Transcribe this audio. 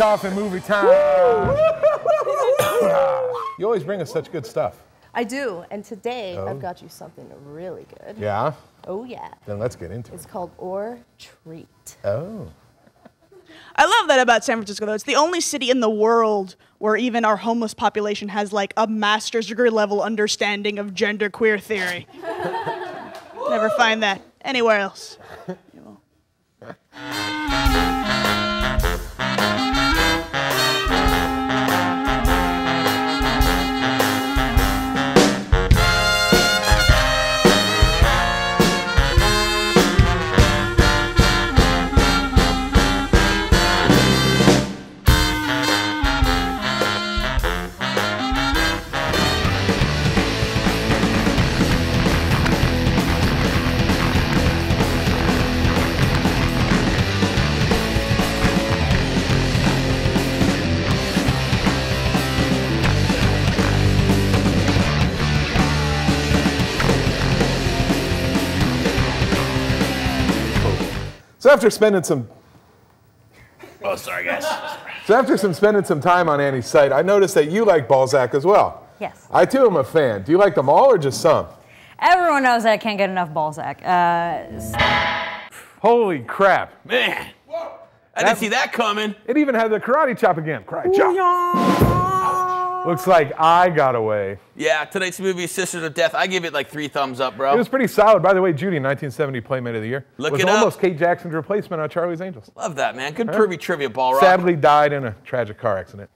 off in movie time. you always bring us such good stuff. I do, and today Oh. I've got you something really good. Yeah? Oh yeah. Then let's get into it. It's called Or Treat. Oh. I love that about San Francisco, though. It's the only city in the world where even our homeless population has like a master's degree level understanding of gender queer theory. Never find that anywhere else. So after spending some Oh, sorry, guys. so after some spending some time on Annie's site, I noticed that you like Balzac as well. Yes. I too am a fan. Do you like them all or just some? Everyone knows that I can't get enough Balzac. Uh, Holy crap. Man, Whoa. I didn't see that coming. It even had the karate chop again. Karate chop. Looks like I got away. Yeah, tonight's movie, Sisters of Death. I give it like three thumbs up, bro. It was pretty solid. By the way, Judy, 1970 Playmate of the Year. Look was it up. almost Kate Jackson's replacement on Charlie's Angels. Love that, man. Good pervy trivia, Balrok. Sadly died in a tragic car accident.